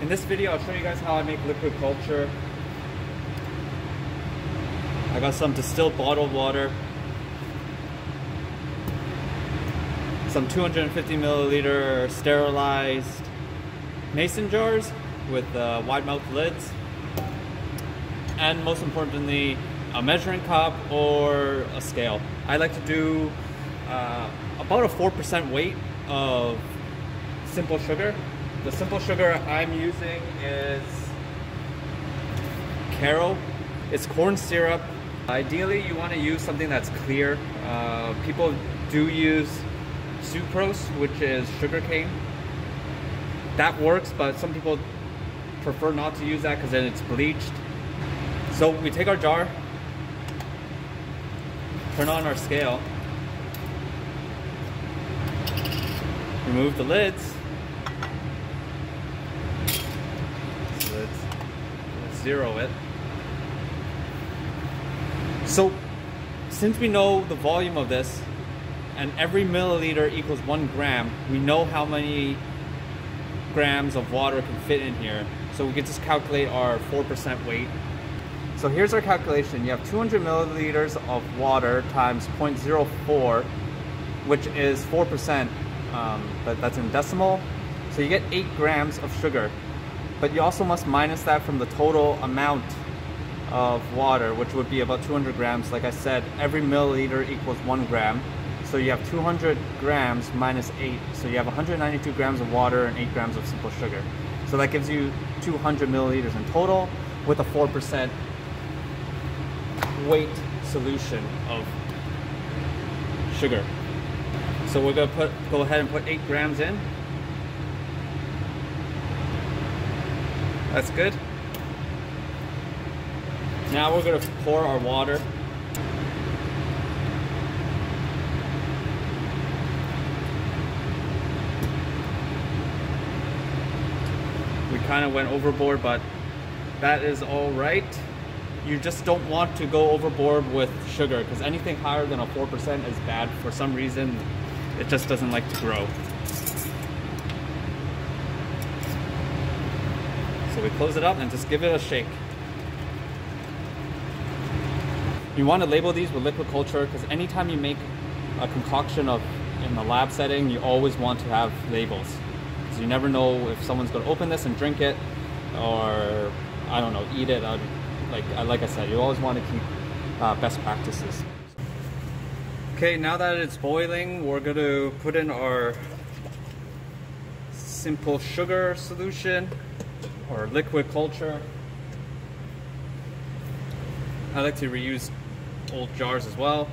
In this video, I'll show you guys how I make liquid culture. I got some distilled bottled water, some 250 milliliter sterilized mason jars with uh, wide mouth lids, and most importantly, a measuring cup or a scale. I like to do uh, about a 4% weight of simple sugar. The simple sugar I'm using is Karo. It's corn syrup. Ideally, you want to use something that's clear. Uh, people do use sucrose, which is sugar cane. That works, but some people prefer not to use that because then it's bleached. So we take our jar, turn on our scale, remove the lids, zero it. So since we know the volume of this, and every milliliter equals one gram, we know how many grams of water can fit in here. So we can just calculate our 4% weight so here's our calculation. You have 200 milliliters of water times 0.04, which is 4%, um, but that's in decimal. So you get 8 grams of sugar. But you also must minus that from the total amount of water, which would be about 200 grams. Like I said, every milliliter equals 1 gram. So you have 200 grams minus 8. So you have 192 grams of water and 8 grams of simple sugar. So that gives you 200 milliliters in total with a 4% weight solution of sugar. So we're gonna put go ahead and put eight grams in. That's good. Now we're gonna pour our water. We kind of went overboard, but that is all right you just don't want to go overboard with sugar because anything higher than a 4% is bad. For some reason, it just doesn't like to grow. So we close it up and just give it a shake. You want to label these with liquid culture because anytime you make a concoction of in the lab setting, you always want to have labels. Because you never know if someone's going to open this and drink it or, I don't know, eat it like uh, like I said, you always want to keep uh, best practices. Okay, now that it's boiling, we're going to put in our simple sugar solution or liquid culture. I like to reuse old jars as well.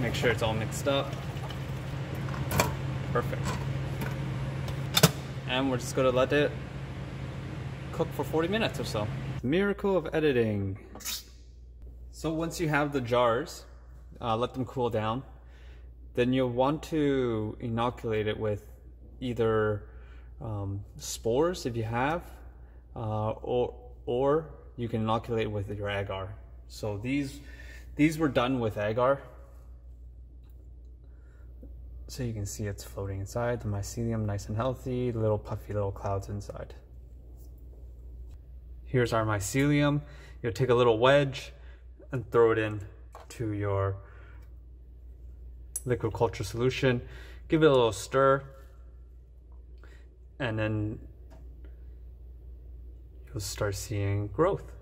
Make sure it's all mixed up. Perfect. And we're just gonna let it cook for 40 minutes or so. Miracle of editing. So once you have the jars, uh, let them cool down. Then you'll want to inoculate it with either um, spores if you have, uh, or or you can inoculate with your agar. So these these were done with agar. So you can see it's floating inside, the mycelium nice and healthy, little puffy little clouds inside. Here's our mycelium. You'll take a little wedge and throw it in to your liquid culture solution. Give it a little stir and then you'll start seeing growth.